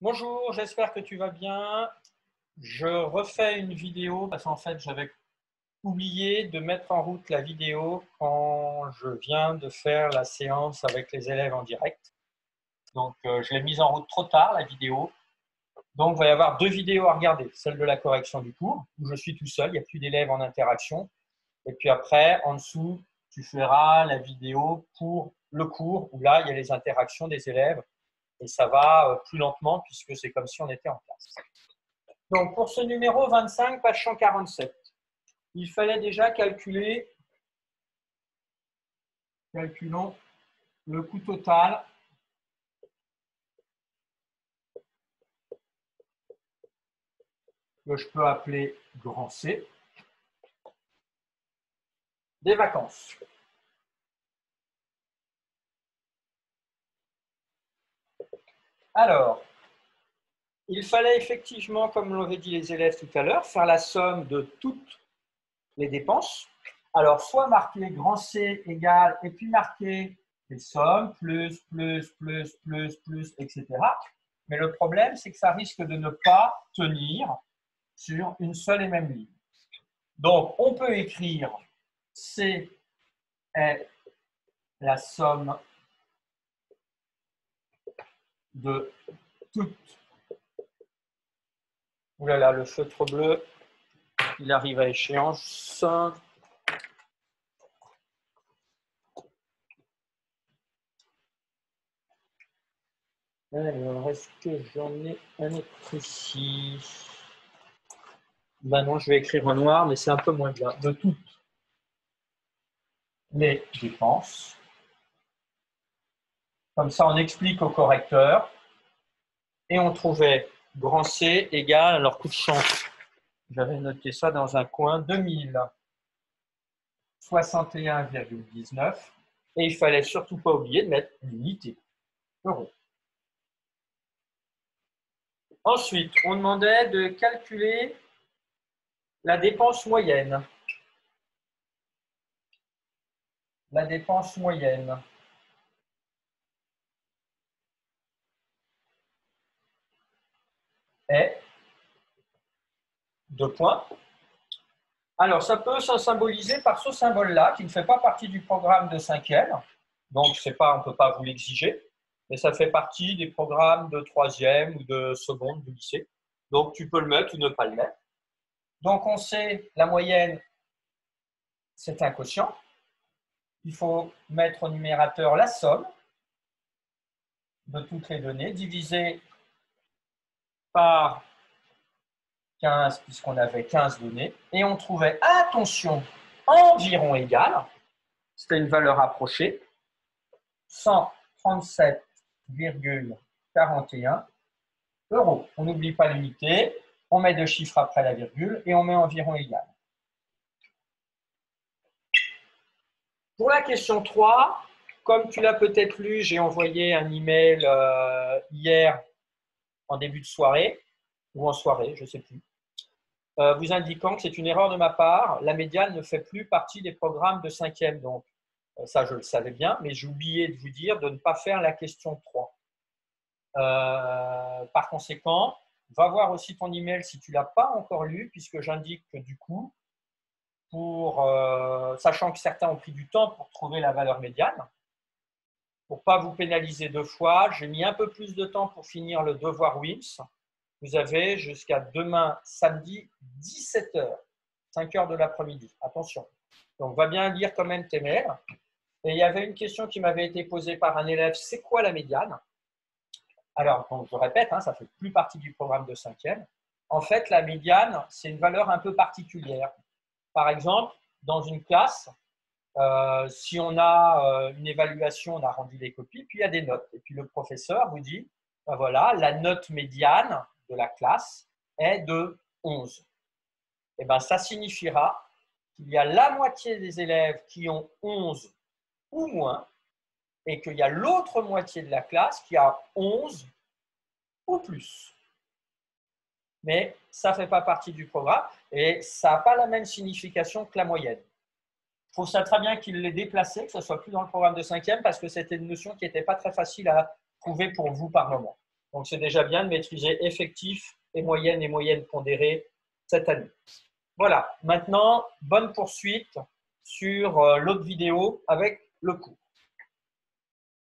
Bonjour, j'espère que tu vas bien. Je refais une vidéo parce qu'en fait, j'avais oublié de mettre en route la vidéo quand je viens de faire la séance avec les élèves en direct. Donc, euh, je l'ai mise en route trop tard, la vidéo. Donc, il va y avoir deux vidéos à regarder. Celle de la correction du cours, où je suis tout seul, il n'y a plus d'élèves en interaction. Et puis après, en dessous, tu feras la vidéo pour le cours, où là, il y a les interactions des élèves et ça va euh, plus lentement puisque c'est comme si on était en classe. Donc, pour ce numéro 25, page 147, il fallait déjà calculer, calculons le coût total que je peux appeler grand C des vacances. Alors, il fallait effectivement, comme l'avaient dit les élèves tout à l'heure, faire la somme de toutes les dépenses. Alors, soit marquer grand C égale, et puis marquer les sommes, plus, plus, plus, plus, plus, etc. Mais le problème, c'est que ça risque de ne pas tenir sur une seule et même ligne. Donc, on peut écrire C est la somme de toutes. Ouh là là, le feutre bleu, il arrive à échéance. Alors, est-ce que j'en ai un autre ici Ben non, je vais écrire en noir, mais c'est un peu moins bien. De toutes les dépenses comme ça, on explique au correcteur. Et on trouvait grand C égale, alors coup de chance, j'avais noté ça dans un coin, 2061,19. Et il fallait surtout pas oublier de mettre l'unité, euro. Ensuite, on demandait de calculer la dépense moyenne. La dépense moyenne. Est deux points. Alors, ça peut se symboliser par ce symbole-là, qui ne fait pas partie du programme de cinquième. Donc, pas, on ne peut pas vous l'exiger. Mais ça fait partie des programmes de troisième ou de seconde du lycée. Donc, tu peux le mettre ou ne pas le mettre. Donc, on sait la moyenne, c'est un quotient. Il faut mettre au numérateur la somme de toutes les données, divisé par 15, puisqu'on avait 15 données, et on trouvait, attention, environ égal, c'était une valeur approchée, 137,41 euros. On n'oublie pas l'unité, on met deux chiffres après la virgule et on met environ égal. Pour la question 3, comme tu l'as peut-être lu, j'ai envoyé un email euh, hier en début de soirée ou en soirée, je ne sais plus, euh, vous indiquant que c'est une erreur de ma part. La médiane ne fait plus partie des programmes de cinquième. Donc, euh, ça, je le savais bien, mais j'ai oublié de vous dire de ne pas faire la question 3. Euh, par conséquent, va voir aussi ton email si tu l'as pas encore lu, puisque j'indique que du coup, pour, sachant que certains ont pris du temps pour trouver la valeur médiane, pour pas vous pénaliser deux fois, j'ai mis un peu plus de temps pour finir le devoir WIMS. Vous avez jusqu'à demain, samedi, 17h, 5h de l'après-midi. Attention. Donc, va bien lire quand même tes mails. Et il y avait une question qui m'avait été posée par un élève, c'est quoi la médiane? Alors, je répète, hein, ça ne fait plus partie du programme de cinquième. En fait, la médiane, c'est une valeur un peu particulière. Par exemple, dans une classe, euh, si on a euh, une évaluation, on a rendu les copies, puis il y a des notes. Et puis le professeur vous dit, ben voilà, la note médiane de la classe est de 11. Et eh ben, ça signifiera qu'il y a la moitié des élèves qui ont 11 ou moins, et qu'il y a l'autre moitié de la classe qui a 11 ou plus. Mais ça ne fait pas partie du programme et ça n'a pas la même signification que la moyenne je trouve ça très bien qu'il l'ait déplacé, que ce soit plus dans le programme de cinquième, parce que c'était une notion qui n'était pas très facile à trouver pour vous par moment. Donc c'est déjà bien de maîtriser effectif et moyenne et moyenne pondérée cette année. Voilà, maintenant, bonne poursuite sur euh, l'autre vidéo avec le cours.